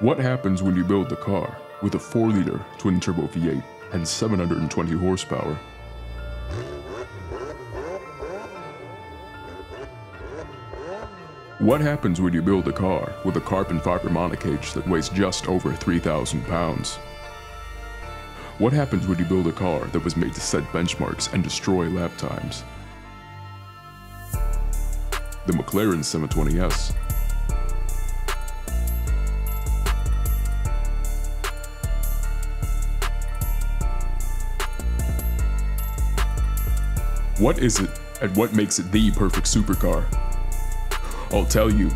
What happens when you build the car with a 4-liter twin-turbo V8 and 720 horsepower? What happens when you build a car with a carbon fiber monocage that weighs just over 3,000 pounds? What happens when you build a car that was made to set benchmarks and destroy lap times? The McLaren 720S What is it, and what makes it the perfect supercar? I'll tell you.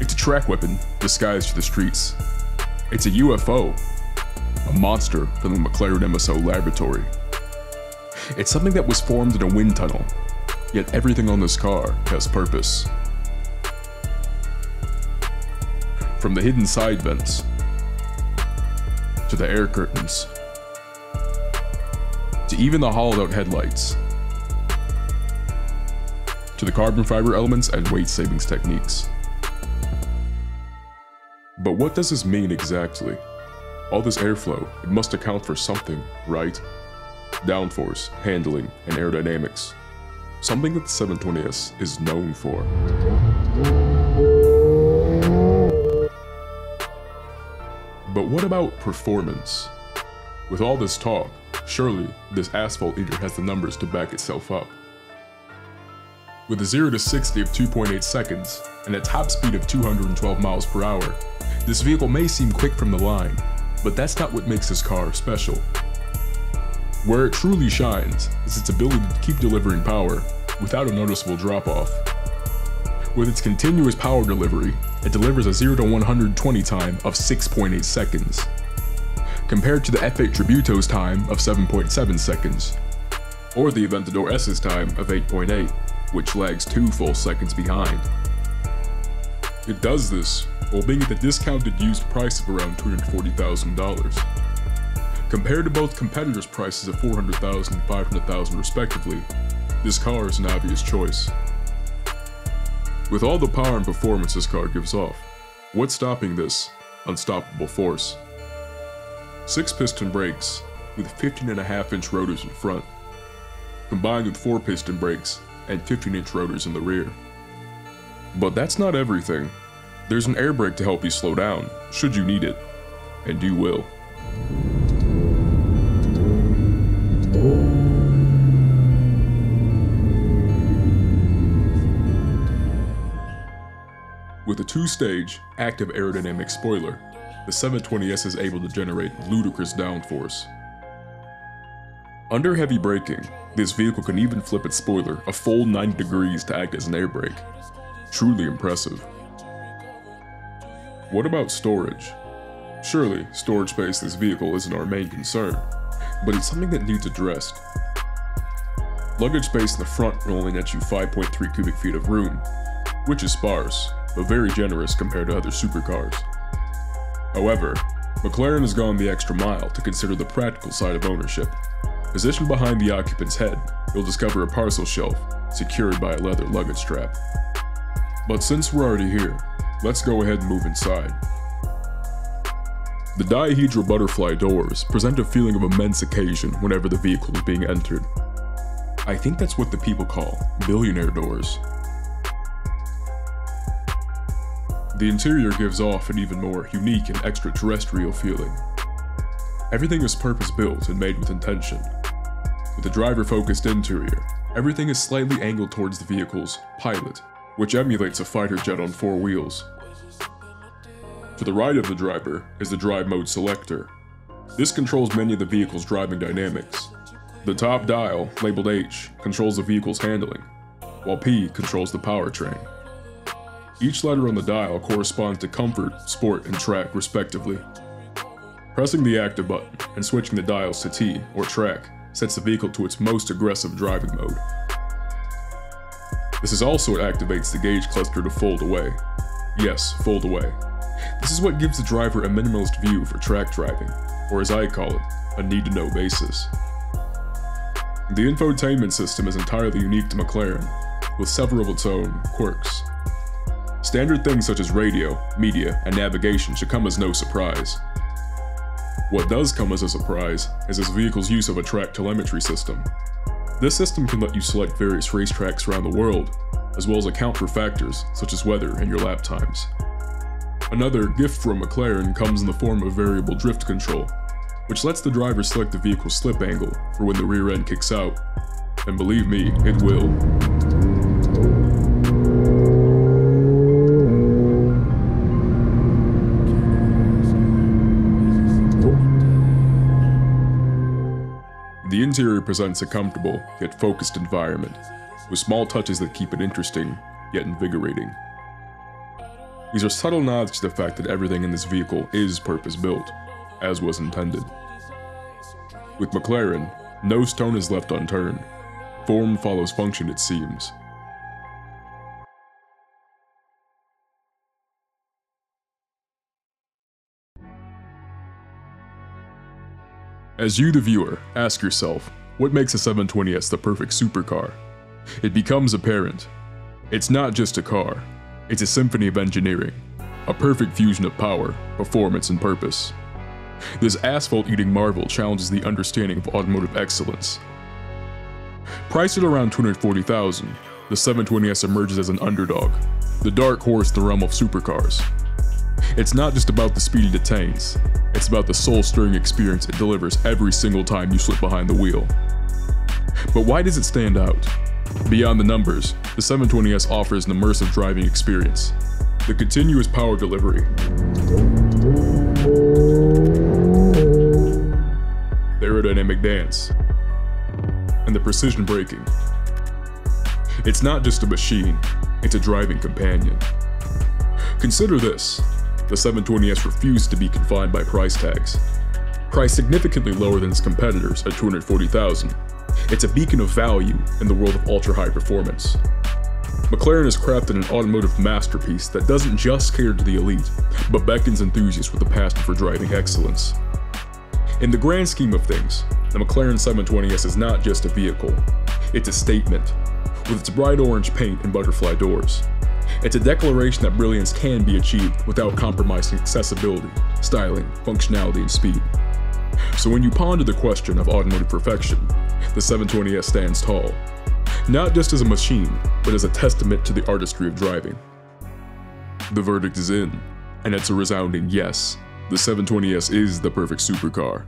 It's a track weapon disguised for the streets. It's a UFO, a monster from the McLaren MSO laboratory. It's something that was formed in a wind tunnel, yet everything on this car has purpose. From the hidden side vents, to the air curtains, to even the hollowed out headlights, to the carbon fiber elements and weight savings techniques. But what does this mean exactly? All this airflow, it must account for something, right? Downforce, handling, and aerodynamics. Something that the 720S is known for. But what about performance? With all this talk, surely this asphalt eater has the numbers to back itself up. With a 0 to 60 of 2.8 seconds and a top speed of 212 miles per hour, this vehicle may seem quick from the line, but that's not what makes this car special. Where it truly shines is its ability to keep delivering power without a noticeable drop off. With its continuous power delivery, it delivers a 0 to 120 time of 6.8 seconds, compared to the F8 Tributo's time of 7.7 seconds, or the Aventador S's time of 8.8 which lags two full seconds behind. It does this while being at the discounted used price of around $240,000. Compared to both competitors' prices of $400,000 and $500,000 respectively, this car is an obvious choice. With all the power and performance this car gives off, what's stopping this unstoppable force? Six piston brakes with 15.5 inch rotors in front, combined with four piston brakes and 15 inch rotors in the rear. But that's not everything. There's an air brake to help you slow down, should you need it, and you will. With a two-stage, active aerodynamic spoiler, the 720S is able to generate ludicrous downforce, under heavy braking, this vehicle can even flip its spoiler a full 90 degrees to act as an air brake. Truly impressive. What about storage? Surely, storage space in this vehicle isn't our main concern, but it's something that needs addressed. Luggage space in the front will only net you 5.3 cubic feet of room, which is sparse, but very generous compared to other supercars. However, McLaren has gone the extra mile to consider the practical side of ownership Positioned behind the occupant's head, you'll discover a parcel shelf secured by a leather luggage strap. But since we're already here, let's go ahead and move inside. The dihedral butterfly doors present a feeling of immense occasion whenever the vehicle is being entered. I think that's what the people call billionaire doors. The interior gives off an even more unique and extraterrestrial feeling. Everything is purpose built and made with intention, with a driver-focused interior, everything is slightly angled towards the vehicle's pilot, which emulates a fighter jet on four wheels. To the right of the driver is the drive mode selector. This controls many of the vehicle's driving dynamics. The top dial, labeled H, controls the vehicle's handling, while P controls the powertrain. Each letter on the dial corresponds to comfort, sport, and track respectively. Pressing the active button and switching the dials to T, or track, sets the vehicle to its most aggressive driving mode. This is also what activates the gauge cluster to fold away. Yes, fold away. This is what gives the driver a minimalist view for track driving, or as I call it, a need-to-know basis. The infotainment system is entirely unique to McLaren, with several of its own quirks. Standard things such as radio, media, and navigation should come as no surprise. What does come as a surprise is this vehicle's use of a track telemetry system. This system can let you select various racetracks around the world, as well as account for factors such as weather and your lap times. Another gift from McLaren comes in the form of variable drift control, which lets the driver select the vehicle's slip angle for when the rear end kicks out. And believe me, it will. Interior presents a comfortable, yet focused environment, with small touches that keep it interesting, yet invigorating. These are subtle nods to the fact that everything in this vehicle is purpose-built, as was intended. With McLaren, no stone is left unturned. Form follows function, it seems. As you, the viewer, ask yourself, what makes a 720S the perfect supercar? It becomes apparent. It's not just a car, it's a symphony of engineering, a perfect fusion of power, performance, and purpose. This asphalt-eating marvel challenges the understanding of automotive excellence. Priced at around 240,000, the 720S emerges as an underdog, the dark horse in the realm of supercars. It's not just about the speed it attains, it's about the soul-stirring experience it delivers every single time you slip behind the wheel. But why does it stand out? Beyond the numbers, the 720S offers an immersive driving experience. The continuous power delivery. The aerodynamic dance. And the precision braking. It's not just a machine, it's a driving companion. Consider this, the 720S refused to be confined by price tags. Priced significantly lower than its competitors at 240,000, it's a beacon of value in the world of ultra-high performance. McLaren has crafted an automotive masterpiece that doesn't just cater to the elite, but beckons enthusiasts with a passion for driving excellence. In the grand scheme of things, the McLaren 720S is not just a vehicle, it's a statement, with its bright orange paint and butterfly doors. It's a declaration that brilliance can be achieved without compromising accessibility, styling, functionality, and speed. So when you ponder the question of automotive perfection, the 720S stands tall. Not just as a machine, but as a testament to the artistry of driving. The verdict is in, and it's a resounding yes. The 720S is the perfect supercar.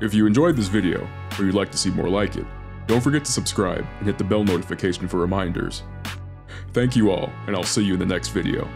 If you enjoyed this video, or you'd like to see more like it, don't forget to subscribe and hit the bell notification for reminders. Thank you all, and I'll see you in the next video.